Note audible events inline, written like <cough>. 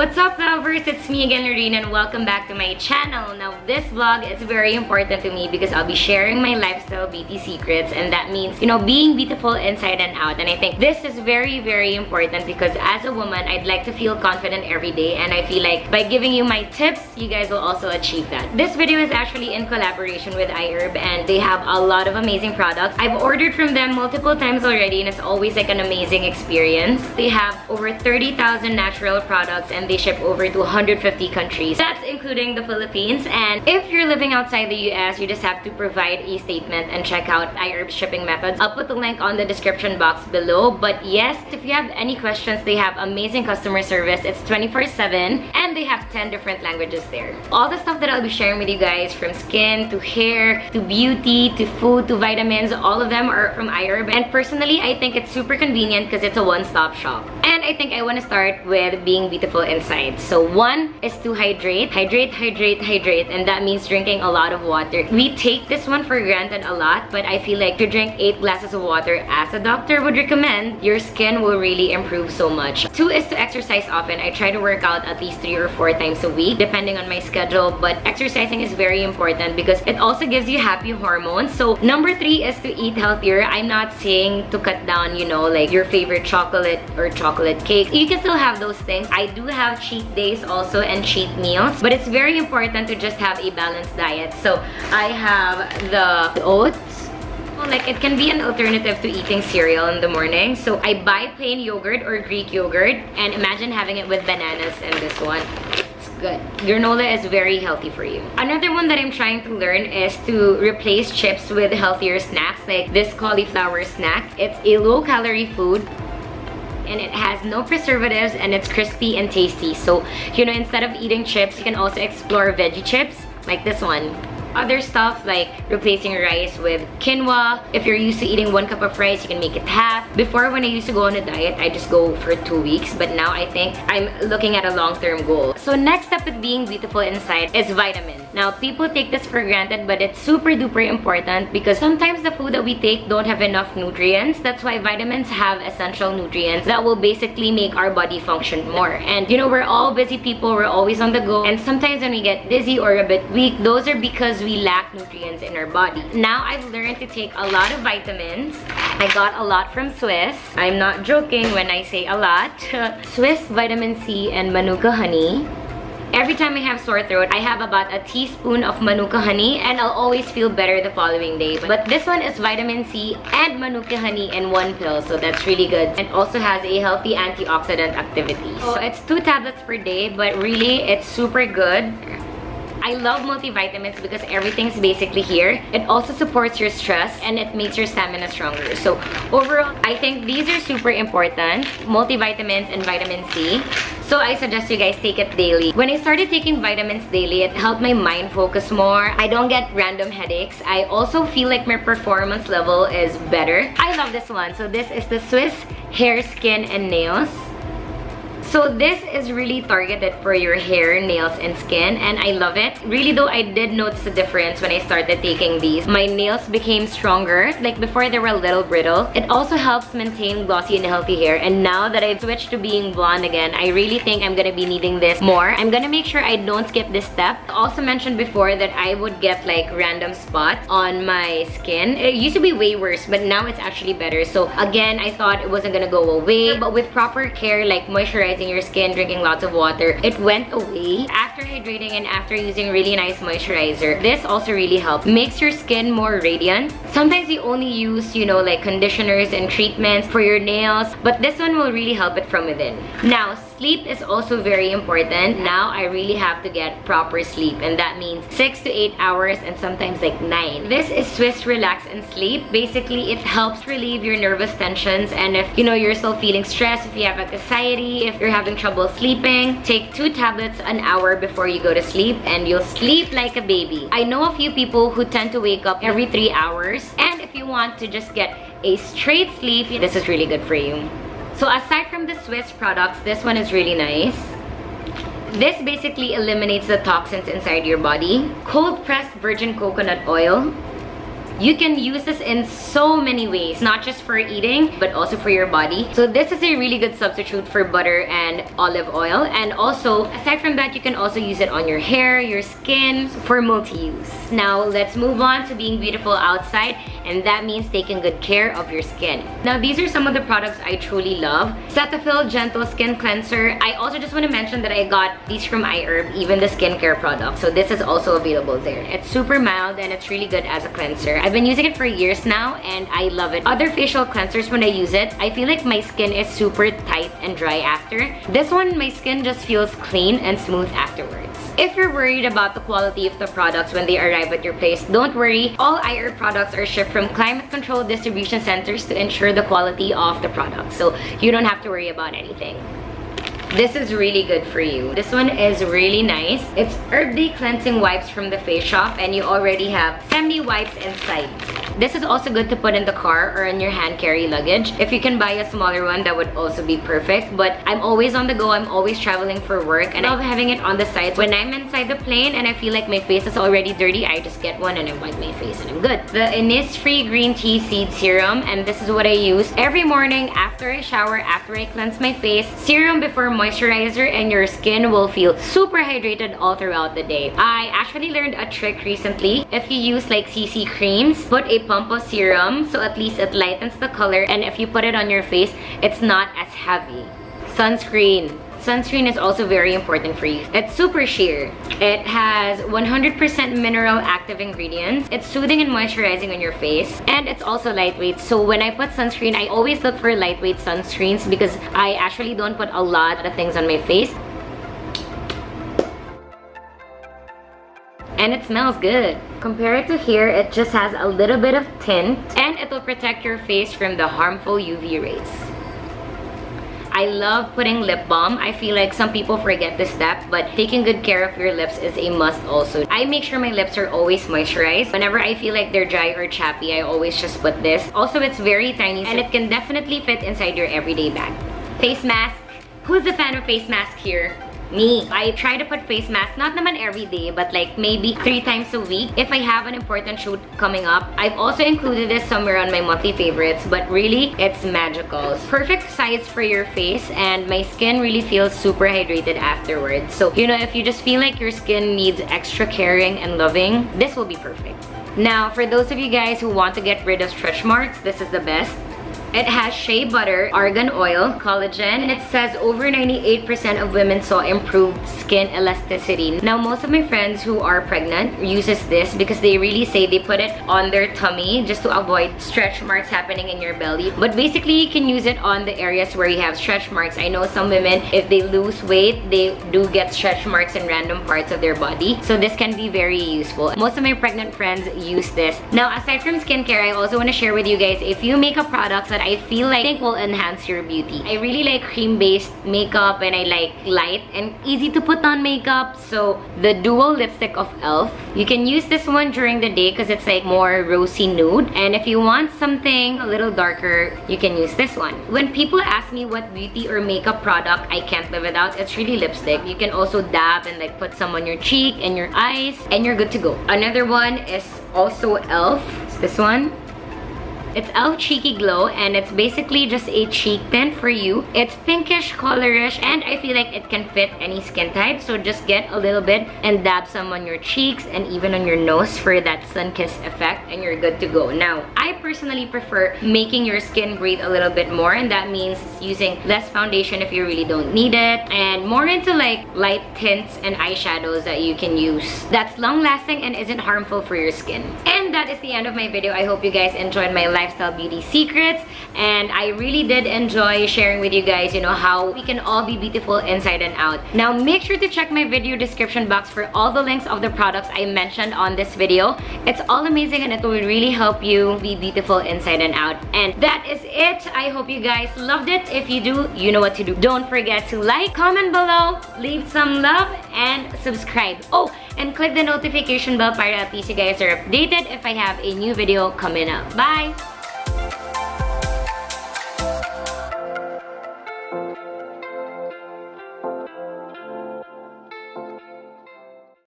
What's up lovers? It's me again Laureen and welcome back to my channel. Now this vlog is very important to me because I'll be sharing my lifestyle beauty secrets and that means, you know, being beautiful inside and out. And I think this is very, very important because as a woman, I'd like to feel confident every day and I feel like by giving you my tips, you guys will also achieve that. This video is actually in collaboration with iHerb and they have a lot of amazing products. I've ordered from them multiple times already and it's always like an amazing experience. They have over 30,000 natural products and they ship over to 150 countries. That's including the Philippines and if you're living outside the US, you just have to provide a statement and check out iHerb's shipping methods. I'll put the link on the description box below. But yes, if you have any questions, they have amazing customer service. It's 24-7 and they have 10 different languages there. All the stuff that I'll be sharing with you guys from skin to hair to beauty to food to vitamins, all of them are from iHerb. And personally, I think it's super convenient because it's a one-stop shop. And I think I want to start with being beautiful inside. So one is to hydrate. Hydrate, hydrate, hydrate. And that means drinking a lot of water. We take this one for granted a lot, but I feel like to drink 8 glasses of water as a doctor would recommend, your skin will really improve so much. Two is to exercise often. I try to work out at least 3 or 4 times a week, depending on my schedule. But exercising is very important because it also gives you happy hormones. So number 3 is to eat healthier. I'm not saying to cut down, you know, like your favorite chocolate or chocolate cake. You can still have those things. I do have cheat days also and cheat meals. But it's very important to just have a balanced diet. So I have the oats. Like it can be an alternative to eating cereal in the morning. So I buy plain yogurt or Greek yogurt and imagine having it with bananas and this one it's good. Granola is very healthy for you. Another one that I'm trying to learn is to replace chips with healthier snacks like this cauliflower snack. It's a low calorie food and it has no preservatives and it's crispy and tasty. So, you know, instead of eating chips, you can also explore veggie chips like this one. Other stuff like replacing rice with quinoa. If you're used to eating one cup of rice, you can make it half. Before, when I used to go on a diet, I just go for two weeks. But now I think I'm looking at a long-term goal. So next step with being beautiful inside is vitamins. Now, people take this for granted, but it's super duper important because sometimes the food that we take don't have enough nutrients. That's why vitamins have essential nutrients that will basically make our body function more. And you know, we're all busy people, we're always on the go. And sometimes when we get dizzy or a bit weak, those are because we lack nutrients in our body. Now I've learned to take a lot of vitamins. I got a lot from Swisse. I'm not joking when I say a lot. <laughs> Swisse vitamin C and Manuka honey. Every time I have sore throat, I have about a teaspoon of Manuka honey and I'll always feel better the following day. But this one is vitamin C and Manuka honey in one pill, so that's really good. And also has a healthy antioxidant activity. So it's two tablets per day, but really it's super good. I love multivitamins because everything's basically here. It also supports your stress and it makes your stamina stronger. So overall, I think these are super important. Multivitamins and vitamin C. So I suggest you guys take it daily. When I started taking vitamins daily, it helped my mind focus more. I don't get random headaches. I also feel like my performance level is better. I love this one. So this is the Swisse Hair, Skin, and Nails. So this is really targeted for your hair, nails, and skin and I love it. Really though, I did notice a difference when I started taking these. My nails became stronger. Like before, they were a little brittle. It also helps maintain glossy and healthy hair and now that I've switched to being blonde again, I really think I'm gonna be needing this more. I'm gonna make sure I don't skip this step. Also mentioned before that I would get like random spots on my skin. It used to be way worse, but now it's actually better. So again, I thought it wasn't gonna go away, but with proper care like moisturizing moisturizing your skin, drinking lots of water, it went away. After hydrating and after using really nice moisturizer, this also really helps. Makes your skin more radiant. Sometimes you only use, you know, like conditioners and treatments for your nails, but this one will really help it from within. Now, sleep is also very important. Now, I really have to get proper sleep, and that means 6 to 8 hours and sometimes like 9. This is Swisse Relax and Sleep. Basically, it helps relieve your nervous tensions, and if, you know, you're still feeling stressed, if you have anxiety, if you're having trouble sleeping, take two tablets an hour before you go to sleep, and you'll sleep like a baby. I know a few people who tend to wake up every 3 hours, and if you want to just get a straight sleep, this is really good for you. So aside from the Swisse products, this one is really nice. This basically eliminates the toxins inside your body. Cold pressed virgin coconut oil. You can use this in so many ways, not just for eating, but also for your body. So this is a really good substitute for butter and olive oil. And also, aside from that, you can also use it on your hair, your skin, for multi-use. Now, let's move on to being beautiful outside and that means taking good care of your skin. Now, these are some of the products I truly love. Cetaphil Gentle Skin Cleanser. I also just want to mention that I got these from iHerb, even the skincare product. So this is also available there. It's super mild and it's really good as a cleanser. I've been using it for years now and I love it. Other facial cleansers, when I use it, I feel like my skin is super tight and dry after. This one, my skin just feels clean and smooth afterwards. If you're worried about the quality of the products when they arrive at your place, don't worry. All iHerb products are shipped from climate controlled distribution centers to ensure the quality of the product. So you don't have to worry about anything. This is really good for you. This one is really nice. It's Herb Day Cleansing Wipes from the Face Shop and you already have 70 wipes inside. This is also good to put in the car or in your hand carry luggage. If you can buy a smaller one, that would also be perfect. But I'm always on the go. I'm always traveling for work and I love having it on the side. When I'm inside the plane and I feel like my face is already dirty, I just get one and I wipe my face and I'm good. The Innisfree Green Tea Seed Serum and this is what I use every morning after I shower, after I cleanse my face. Serum before moisturizer and your skin will feel super hydrated all throughout the day. I actually learned a trick recently. If you use like CC creams, put a pump of serum so at least it lightens the color and if you put it on your face, it's not as heavy. Sunscreen. Sunscreen is also very important for you. It's super sheer. It has 100% mineral active ingredients. It's soothing and moisturizing on your face. And it's also lightweight. So when I put sunscreen, I always look for lightweight sunscreens because I actually don't put a lot of things on my face. and it smells good. Compared to here, it just has a little bit of tint and it will protect your face from the harmful UV rays. I love putting lip balm. I feel like some people forget this step, but taking good care of your lips is a must also. I make sure my lips are always moisturized. Whenever I feel like they're dry or chappy, I always just put this. Also, it's very tiny and it can definitely fit inside your everyday bag. Face mask. Who's a fan of face mask here? Me. I try to put face mask, not naman every day, but like maybe three times a week if I have an important shoot coming up. I've also included this somewhere on my monthly favorites, but really, it's magical. Perfect size for your face and my skin really feels super hydrated afterwards. So, you know, if you just feel like your skin needs extra caring and loving, this will be perfect. Now, for those of you guys who want to get rid of stretch marks, this is the best. It has shea butter, argan oil, collagen, and it says over 98% of women saw improved skin elasticity. Now, most of my friends who are pregnant uses this because they really say they put it on their tummy just to avoid stretch marks happening in your belly. But basically, you can use it on the areas where you have stretch marks. I know some women, if they lose weight, they do get stretch marks in random parts of their body. So this can be very useful. Most of my pregnant friends use this. Now, aside from skincare, I also want to share with you guys, if you make a product that that I feel like think will enhance your beauty. I really like cream-based makeup and I like light and easy to put on makeup. So the dual lipstick of e.l.f. You can use this one during the day because it's like more rosy nude. And if you want something a little darker, you can use this one. When people ask me what beauty or makeup product I can't live without, it's really lipstick. You can also dab and like put some on your cheek and your eyes and you're good to go. Another one is also e.l.f. It's this one. It's e.l.f. Cheeky Glow and it's basically just a cheek tint for you. It's pinkish, colorish, and I feel like it can fit any skin type. So just get a little bit and dab some on your cheeks and even on your nose for that sun-kissed effect and you're good to go. Now, I personally prefer making your skin breathe a little bit more and that means using less foundation if you really don't need it and more into like light tints and eyeshadows that you can use. That's long-lasting and isn't harmful for your skin. That is the end of my video. I hope you guys enjoyed my lifestyle beauty secrets. And I really did enjoy sharing with you guys you know how we can all be beautiful inside and out. Now make sure to check my video description box for all the links of the products I mentioned on this video. It's all amazing and it will really help you be beautiful inside and out. And that is it. I hope you guys loved it. If you do you know what to do. Don't forget to like comment below leave some love and subscribe. Oh and click the notification bell para at least you guys are updated if I have a new video coming up. Bye